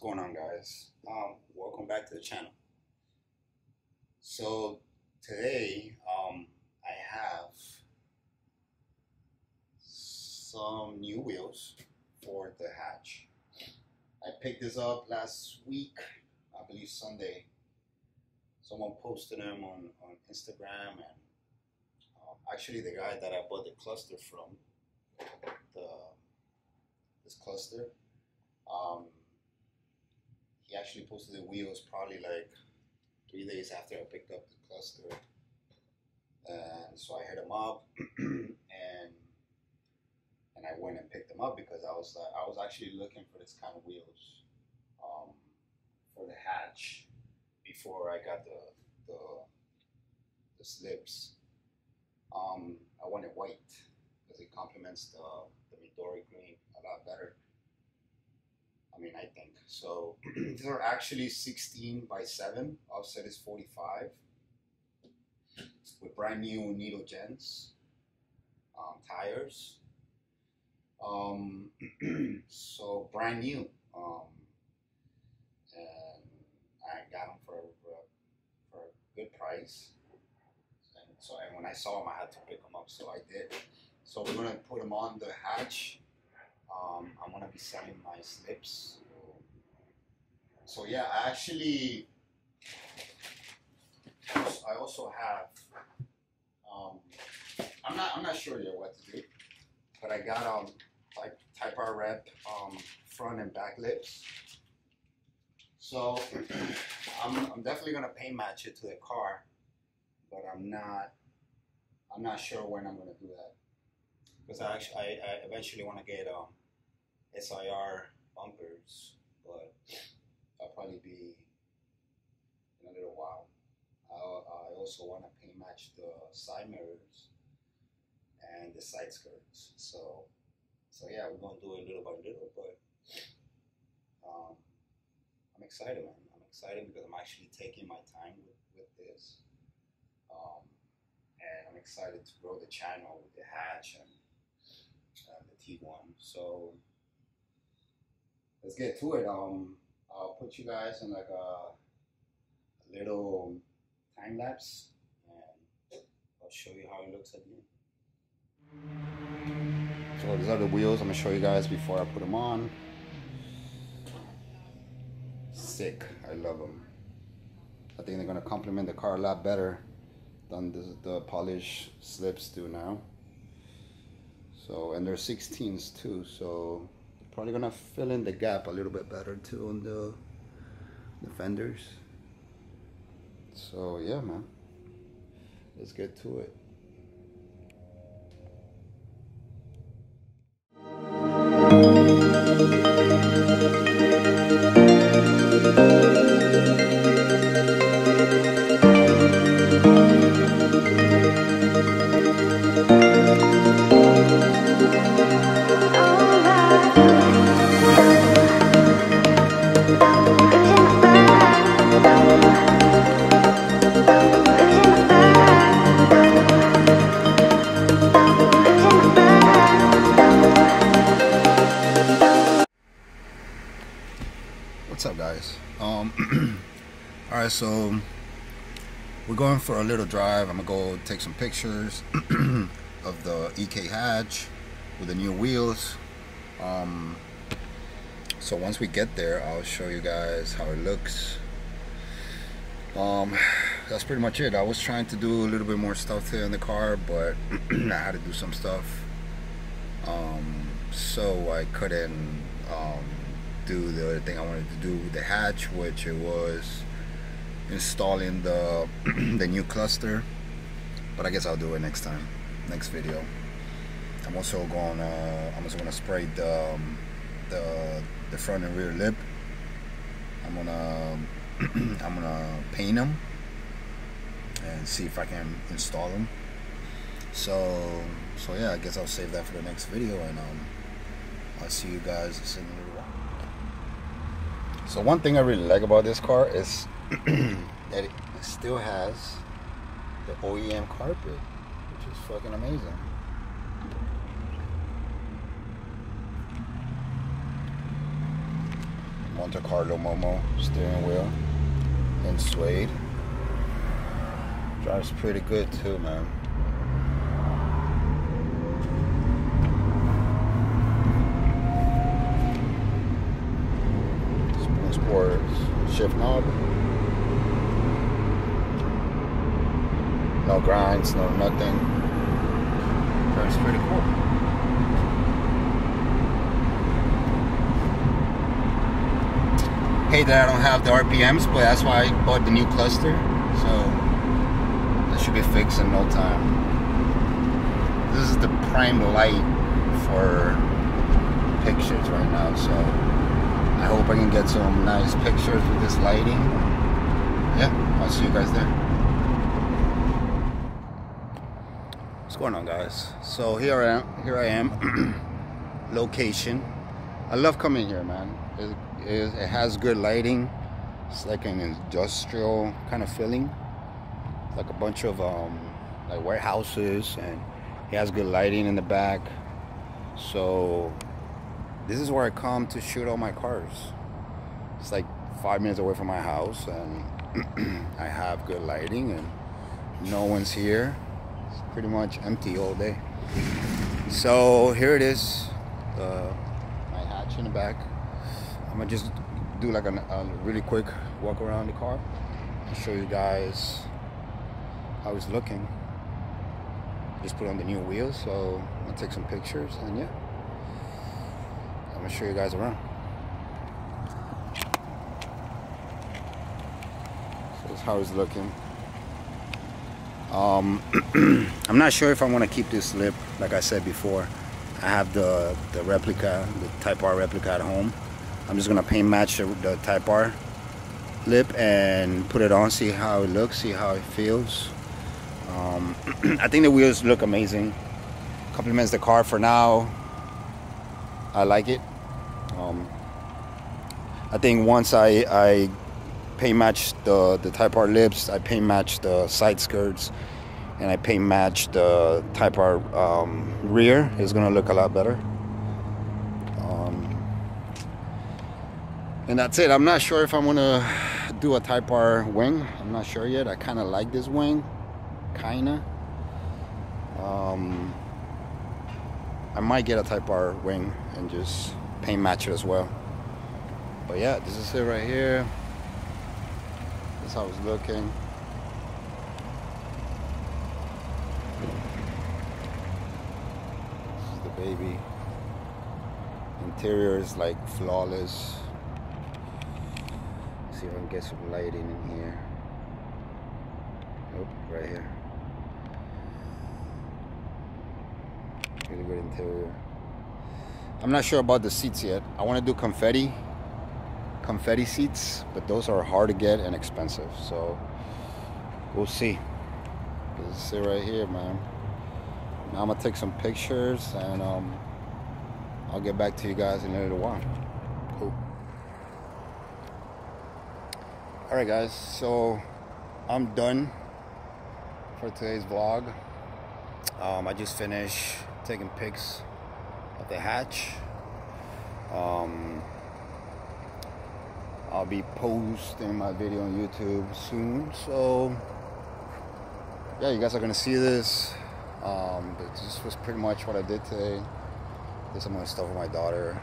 going on guys? Um welcome back to the channel. So today um i have some new wheels for the hatch. I picked this up last week i believe sunday. Someone posted them on on instagram and um, actually the guy that i bought the cluster from the this cluster um he actually posted the wheels probably like three days after I picked up the cluster. And so I hit him up and and I went and picked them up because I was like I was actually looking for this kind of wheels um, for the hatch before I got the the, the slips. Um, I wanted white because it complements the the Midori green. I mean, I think. So these are actually 16 by 7. Offset is 45 with brand new needle gens, um, tires. Um, so brand new. Um, and I got them for, for, for a good price. And so and when I saw them, I had to pick them up. So I did. So we're going to put them on the hatch um, I'm gonna be selling my slips. So yeah, I actually, I also have. Um, I'm not. I'm not sure yet what to do, but I got um like Type R Rep um front and back lips. So I'm, I'm definitely gonna paint match it to the car, but I'm not. I'm not sure when I'm gonna do that because I actually I, I eventually want to get um SIR bumpers, but I'll probably be in a little while. I, I also want to paint match the side mirrors and the side skirts. So, so yeah, we're gonna do it little by little, but um, I'm excited, man. I'm excited because I'm actually taking my time with, with this. Um, and I'm excited to grow the channel with the hatch and, and the T1. So let's get to it. Um, I'll put you guys in like a, a little time lapse, and I'll show you how it looks at the end. So these are the wheels. I'm gonna show you guys before I put them on. Sick. I love them. I think they're gonna complement the car a lot better than the, the polished slips do now. So, and they're 16s too, so probably gonna fill in the gap a little bit better too on the, the fenders. So yeah, man, let's get to it. All right, so we're going for a little drive. I'm gonna go take some pictures of the EK hatch with the new wheels. Um, so once we get there, I'll show you guys how it looks. Um, that's pretty much it. I was trying to do a little bit more stuff here in the car, but I had to do some stuff. Um, so I couldn't um, do the other thing I wanted to do with the hatch, which it was installing the the new cluster. But I guess I'll do it next time, next video. I'm also gonna I'm also gonna spray the um, the the front and rear lip. I'm gonna I'm gonna paint them and see if I can install them. So so yeah, I guess I'll save that for the next video and um, I'll see you guys in a little while. So one thing I really like about this car is that it still has the OEM carpet, which is fucking amazing. Monte Carlo Momo steering wheel in suede. Drives pretty good too, man. Spoon Sports shift knob. No grinds, no nothing. Drives pretty cool. Hey that I don't have the RPMs, but that's why I bought the new cluster. So that should be fixed in no time. This is the prime light for pictures right now, so I hope I can get some nice pictures with this lighting. Yeah, I'll see you guys there. What's going on guys? So here I am here I am location. I love coming here man. It, it, it has good lighting. It's like an industrial kind of feeling. It's like a bunch of um, like warehouses and he has good lighting in the back. So this is where I come to shoot all my cars. It's like five minutes away from my house and I have good lighting and no one's here. It's pretty much empty all day. So here it is, uh, my hatch in the back. I'm gonna just do like a, really quick walk around the car and show you guys how it's looking. Just put on the new wheels, so I'm gonna take some pictures and yeah, I'm gonna show you guys around. So that's how it's looking. Um, I'm not sure if I want to keep this lip, like I said before. I have the the replica, the Type R replica at home. I'm just gonna paint match the, the Type R lip and put it on, see how it looks, see how it feels. Um, I think the wheels look amazing. Compliments the car for now. I like it. Um, I think once I, I paint match the, the Type R lips, I paint match the side skirts, and I paint match the Type R um, rear, it's gonna look a lot better. Um, and that's it. I'm not sure if I'm gonna do a Type R wing. I'm not sure yet. I kind of like this wing, kinda. Um, I might get a Type R wing and just paint match it as well. But yeah, this is it right here. That's how was looking. This is the baby. Interior is like flawless. Let's See if I can get some lighting in here. Oh, right here. Really good interior. I'm not sure about the seats yet. I want to do confetti confetti seats, but those are hard to get and expensive. So we'll see. This is right here, man. Now I'm gonna take some pictures and um, I'll get back to you guys in a little while. Cool. All right, guys. So I'm done for today's vlog. Um, I just finished taking pics of the hatch. Um, I'll be posting my video on YouTube soon. So yeah, you guys are gonna see this. Um, this was pretty much what I did today. Did some of my stuff with my daughter.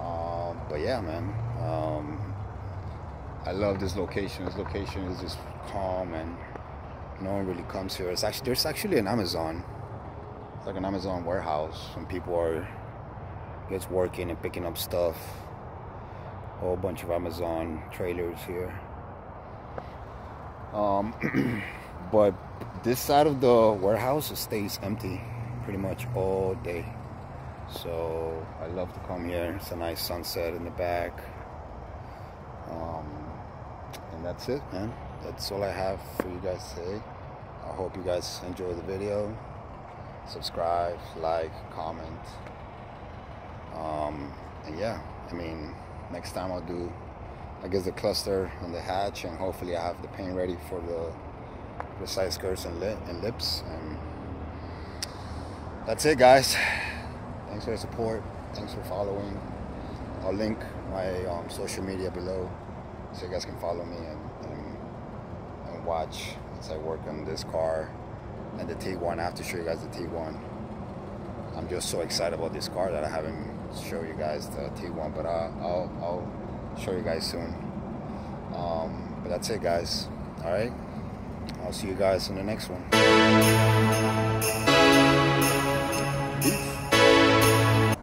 Um, but yeah, man. Um, I love this location. This location is just calm and no one really comes here. It's actually there's actually an Amazon. It's like an Amazon warehouse. Some people are just working and picking up stuff whole bunch of Amazon trailers here. Um, but this side of the warehouse stays empty pretty much all day. So I love to come here. It's a nice sunset in the back. Um, and that's it, man. That's all I have for you guys today. I hope you guys enjoy the video. Subscribe, like, comment. Um, and yeah, I mean, next time I'll do I guess the cluster on the hatch and hopefully I have the paint ready for the, side skirts and, and lips and that's it guys thanks for the support thanks for following I'll I'll link my um, social media below so you guys can follow me and, and, and watch as I work on this car and the T1. I have to show you guys the T1. I'm just so excited about this car that I haven't show you guys the T1, but uh, I'll, I'll show you guys soon. Um, but that's it, guys. All right. I'll see you guys in the next one.